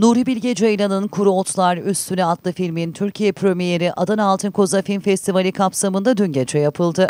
Nuri Bilge Ceylan'ın Kuru Otlar Üstüne adlı filmin Türkiye premieri Adana Altın Koza Film Festivali kapsamında dün gece yapıldı.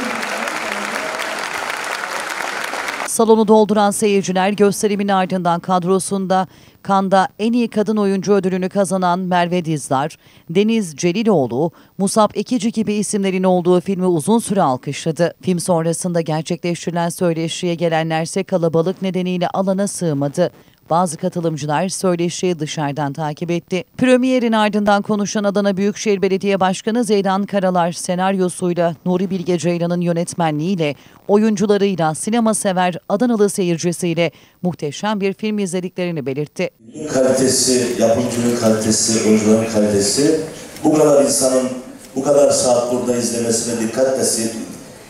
Salonu dolduran seyirciler gösterimin ardından kadrosunda Kanda en iyi kadın oyuncu ödülünü kazanan Merve Dizdar, Deniz Celiloğlu, Musab Ekici gibi isimlerin olduğu filmi uzun süre alkışladı. Film sonrasında gerçekleştirilen söyleşiye gelenlerse kalabalık nedeniyle alana sığmadı. Bazı katılımcılar söyleşiyi dışarıdan takip etti. Premierin ardından konuşan Adana Büyükşehir Belediye Başkanı Zeydan Karalar senaryosuyla Nuri Bilge Ceylan'ın yönetmenliğiyle, oyuncularıyla, sinema sever Adanalı seyircisiyle muhteşem bir film izlediklerini belirtti. Kalitesi, yapımcının kalitesi, oyuncuların kalitesi bu kadar insanın bu kadar saat burada izlemesine dikkat etmesi,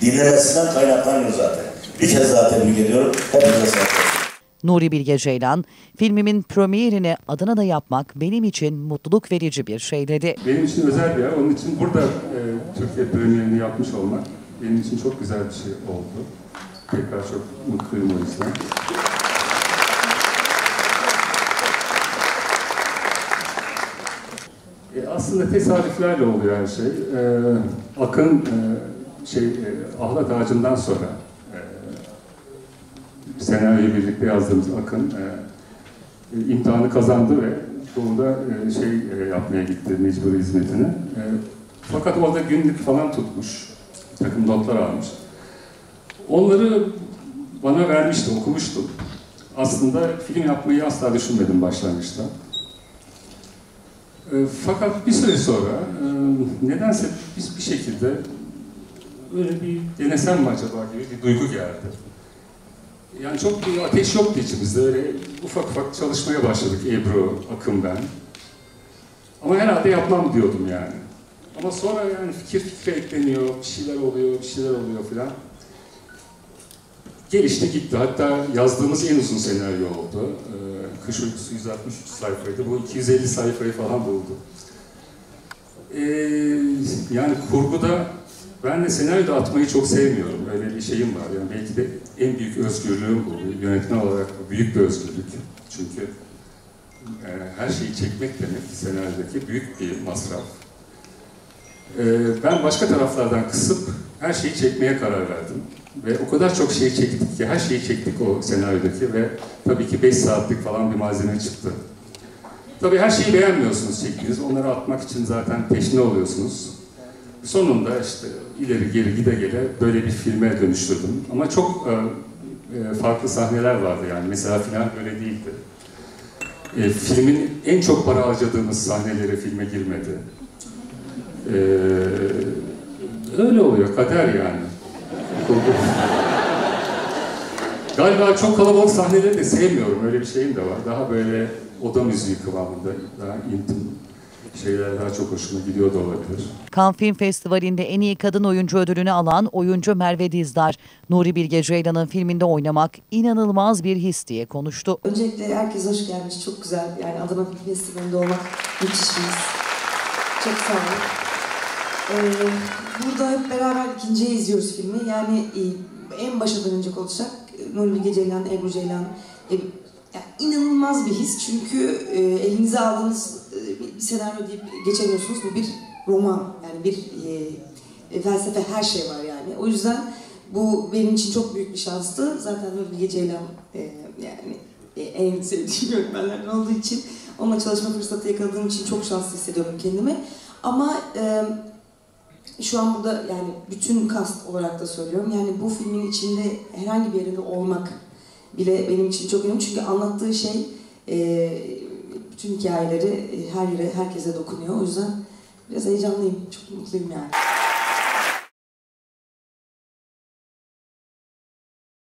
dinlemesinden kaynaklanıyor zaten. Bir kez daha tebrik ediyorum. Hepinize sağlık. Nuri Bilge Ceylan, filmimin premierini Adana'da yapmak benim için mutluluk verici bir şey dedi. Benim için özel bir yer. Onun için burada e, Türkiye premierini yapmış olmak benim için çok güzel bir şey oldu. Tekrar çok mutluyum o yüzden. E, aslında tesadüflerle oluyor her şey. E, Akın e, şey e, Ahlat Ağacı'ndan sonra senaryoyu birlikte yazdığımız Akın e, imtihanı kazandı ve Doğu'da e, şey e, yapmaya gitti mecburi hizmetini. E, fakat orada günlük falan tutmuş. Bir takım notlar almış. Onları bana vermişti, okumuştum. Aslında film yapmayı asla düşünmedim başlangıçta. E, fakat bir süre sonra e, nedense biz bir şekilde öyle bir denesem mi acaba gibi bir duygu geldi. Yani çok bir ateş yoktu içimizde. Öyle ufak ufak çalışmaya başladık Ebru, Akın ben. Ama herhalde yapmam diyordum yani. Ama sonra yani fikir fikre ekleniyor, bir şeyler oluyor, bir şeyler oluyor filan. Gelişti gitti. Hatta yazdığımız en uzun senaryo oldu. Ee, Kış Uykusu 163 sayfaydı. Bu 250 sayfayı falan buldu. Ee, yani kurguda ben de senaryo atmayı çok sevmiyorum. Öyle bir şeyim var. Yani belki de en büyük özgürlüğüm bu. Yönetmen olarak bu büyük bir özgürlük. Çünkü e, her şeyi çekmek demek senaryodaki büyük bir masraf. E, ben başka taraflardan kısıp her şeyi çekmeye karar verdim. Ve o kadar çok şey çektik ki, her şeyi çektik o senaryodaki ve tabii ki 5 saatlik falan bir malzeme çıktı. Tabii her şeyi beğenmiyorsunuz çektiğiniz. Onları atmak için zaten teşne oluyorsunuz. Sonunda işte ileri geri gide gele böyle bir filme dönüştürdüm. Ama çok e, e, farklı sahneler vardı yani. Mesela final böyle değildi. E, filmin en çok para harcadığımız sahneleri filme girmedi. E, öyle oluyor, kader yani. Galiba çok kalabalık sahneleri de sevmiyorum. Öyle bir şeyim de var. Daha böyle oda müziği kıvamında, daha intim şeyler daha çok hoşuma gidiyor da olabilir. Cannes Film Festivali'nde en iyi kadın oyuncu ödülünü alan oyuncu Merve Dizdar, Nuri Bilge Ceylan'ın filminde oynamak inanılmaz bir his diye konuştu. Öncelikle herkes hoş gelmiş. Çok güzel. Yani Adana Film Festivali'nde olmak müthiş bir his. Çok sağ olun. Ee, burada hep beraber ikinciye izliyoruz filmi. Yani e, en başa dönecek olacak. Nuri Bilge Ceylan, Ebru Ceylan, e, yani inanılmaz bir his çünkü e, elinize aldığınız bir, senaryo deyip geçemiyorsunuz. Bu bir roman yani bir e, e, felsefe her şey var yani. O yüzden bu benim için çok büyük bir şanstı. Zaten böyle bir geceyle e, yani e, en sevdiğim yönetmenlerden olduğu için onunla çalışma fırsatı yakaladığım için çok şanslı hissediyorum kendimi. Ama e, şu an burada yani bütün kast olarak da söylüyorum. Yani bu filmin içinde herhangi bir yerinde olmak bile benim için çok önemli. Çünkü anlattığı şey e, bütün hikayeleri e, her yere, herkese dokunuyor. O yüzden biraz heyecanlıyım, çok mutluyum yani.